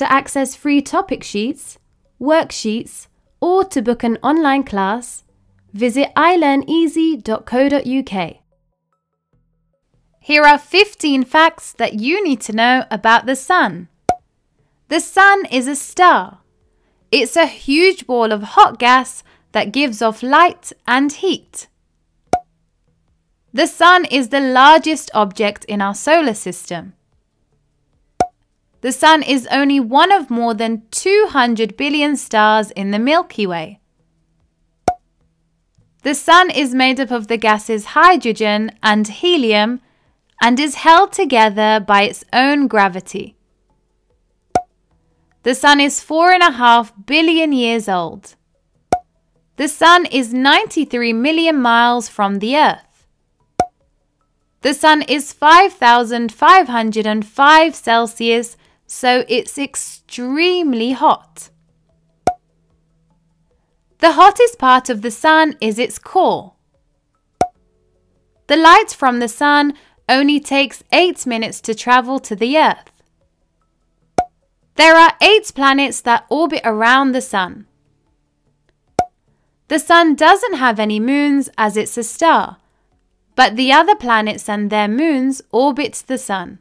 To access free topic sheets, worksheets, or to book an online class, visit ilearneasy.co.uk. Here are 15 facts that you need to know about the Sun. The Sun is a star. It's a huge ball of hot gas that gives off light and heat. The Sun is the largest object in our solar system. The Sun is only one of more than 200 billion stars in the Milky Way. The Sun is made up of the gases hydrogen and helium and is held together by its own gravity. The Sun is four and a half billion years old. The Sun is 93 million miles from the Earth. The Sun is 5505 Celsius, so it's extremely hot. The hottest part of the Sun is its core. The light from the Sun only takes 8 minutes to travel to the Earth. There are 8 planets that orbit around the Sun. The Sun doesn't have any moons as it's a star, but the other planets and their moons orbit the Sun.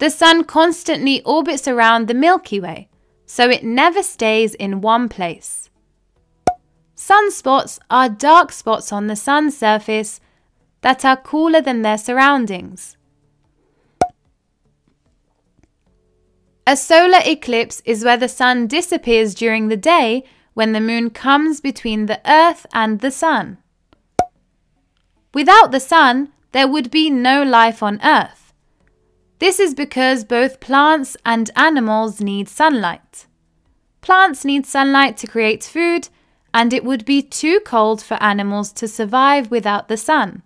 The Sun constantly orbits around the Milky Way, so it never stays in one place. Sunspots are dark spots on the Sun's surface that are cooler than their surroundings. A solar eclipse is where the Sun disappears during the day when the Moon comes between the Earth and the Sun. Without the Sun, there would be no life on Earth. This is because both plants and animals need sunlight. Plants need sunlight to create food and it would be too cold for animals to survive without the sun.